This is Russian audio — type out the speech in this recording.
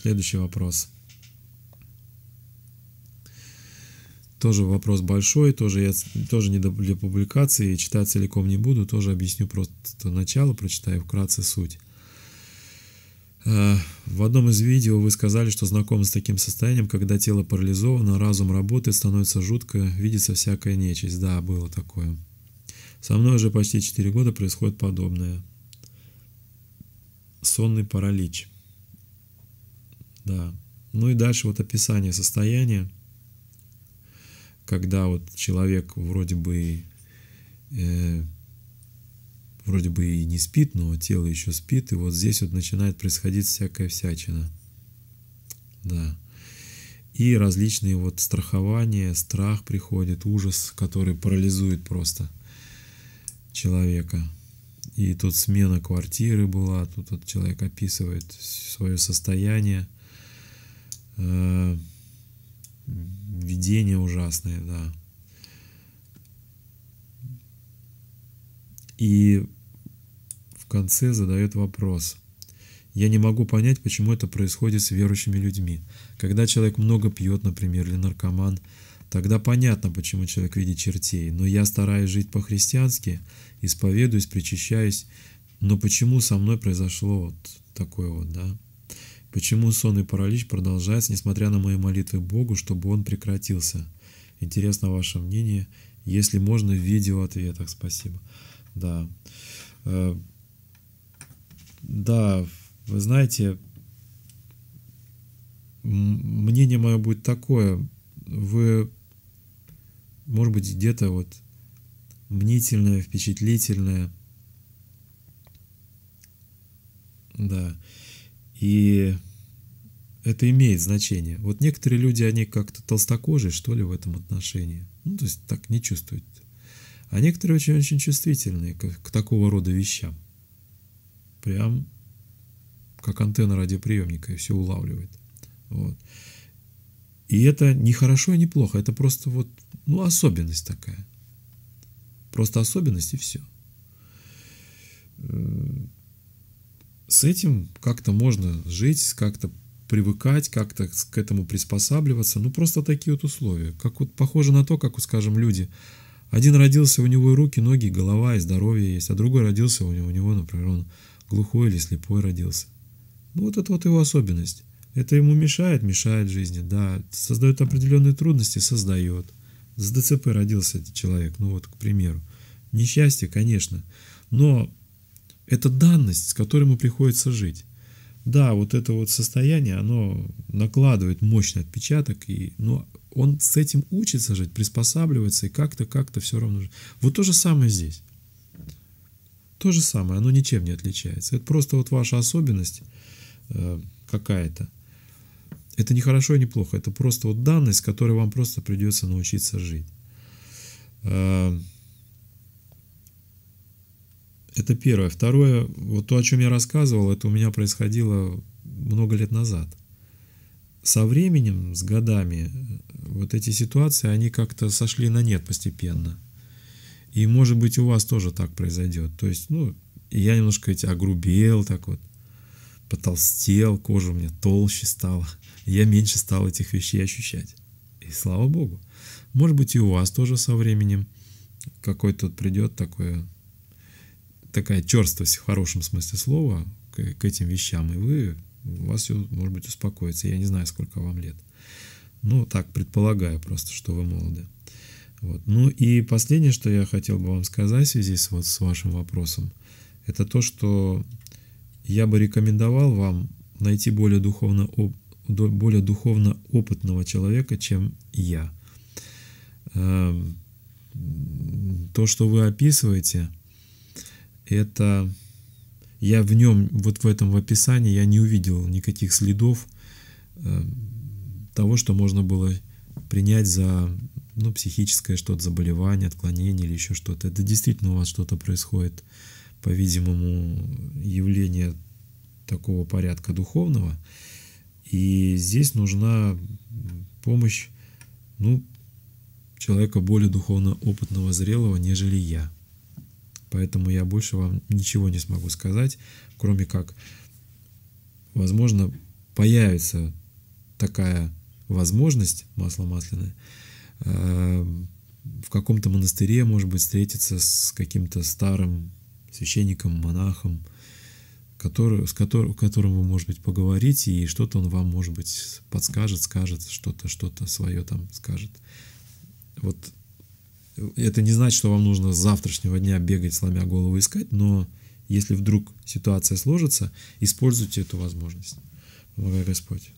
Следующий вопрос. Тоже вопрос большой, тоже я тоже не для публикации, читать целиком не буду, тоже объясню просто начало, прочитаю вкратце суть. Э, в одном из видео вы сказали, что знакомы с таким состоянием, когда тело парализовано, разум работает, становится жутко, видится всякая нечисть. Да, было такое. Со мной уже почти 4 года происходит подобное. Сонный паралич. Да. Ну и дальше вот описание состояния когда вот человек вроде бы э, вроде бы и не спит, но тело еще спит, и вот здесь вот начинает происходить всякая всячина. Да. И различные вот страхования, страх приходит, ужас, который парализует просто человека. И тут смена квартиры была, тут вот человек описывает свое состояние. Э, видение ужасное, да. И в конце задает вопрос. Я не могу понять, почему это происходит с верующими людьми. Когда человек много пьет, например, или наркоман, тогда понятно, почему человек видит чертей. Но я стараюсь жить по-христиански, исповедуюсь, причащаюсь. Но почему со мной произошло вот такое вот, да? Почему сонный паралич продолжается, несмотря на мои молитвы Богу, чтобы он прекратился? Интересно ваше мнение. Если можно, в видео ответах. Спасибо. Да. Э, да, вы знаете, мнение мое будет такое. Вы, может быть, где-то вот мнительное, впечатлительное. Да. И это имеет значение. Вот некоторые люди, они как-то толстокожие, что ли, в этом отношении. Ну, то есть так не чувствуют. А некоторые очень-очень чувствительные к, к такого рода вещам. Прям как антенна радиоприемника и все улавливает. Вот. И это не хорошо и не плохо, это просто вот, ну, особенность такая. Просто особенность и все с этим как-то можно жить, как-то привыкать, как-то к этому приспосабливаться. Ну, просто такие вот условия. Как вот похоже на то, как, скажем, люди. Один родился, у него и руки, ноги, голова, и здоровье есть, а другой родился, у него, у него, например, он глухой или слепой родился. Ну, вот это вот его особенность. Это ему мешает, мешает жизни, да. Создает определенные трудности, создает. С ДЦП родился этот человек, ну вот, к примеру. Несчастье, конечно. Но это данность, с которой ему приходится жить. Да, вот это вот состояние, оно накладывает мощный отпечаток, и, но он с этим учится жить, приспосабливается, и как-то, как-то все равно. Вот то же самое здесь. То же самое, оно ничем не отличается. Это просто вот ваша особенность э, какая-то. Это не хорошо и не плохо, это просто вот данность, с которой вам просто придется научиться жить. Э, это первое. Второе, вот то, о чем я рассказывал, это у меня происходило много лет назад. Со временем, с годами, вот эти ситуации, они как-то сошли на нет постепенно. И может быть у вас тоже так произойдет. То есть, ну, я немножко эти огрубел, так вот, потолстел, кожа у меня толще стала. Я меньше стал этих вещей ощущать. И слава богу. Может быть и у вас тоже со временем какой-то придет такое такая черствость в хорошем смысле слова к, к этим вещам, и вы, у вас все, может быть, успокоится. Я не знаю, сколько вам лет. Ну, так, предполагаю просто, что вы молоды. Вот. Ну и последнее, что я хотел бы вам сказать в связи с, вот, с вашим вопросом, это то, что я бы рекомендовал вам найти более духовно, более духовно опытного человека, чем я. Эм, то, что вы описываете, это я в нем, вот в этом в описании, я не увидел никаких следов э, того, что можно было принять за ну, психическое что-то заболевание, отклонение или еще что-то. Это действительно у вас что-то происходит, по-видимому, явление такого порядка духовного. И здесь нужна помощь ну, человека более духовно опытного, зрелого, нежели я. Поэтому я больше вам ничего не смогу сказать, кроме как, возможно, появится такая возможность, масло масляное, э, в каком-то монастыре, может быть, встретиться с каким-то старым священником, монахом, который, с которым, которым вы, может быть, поговорите, и что-то он вам, может быть, подскажет, скажет, что-то, что-то свое там скажет. Вот это не значит, что вам нужно с завтрашнего дня бегать, сломя голову искать, но если вдруг ситуация сложится, используйте эту возможность. Помогай Господь.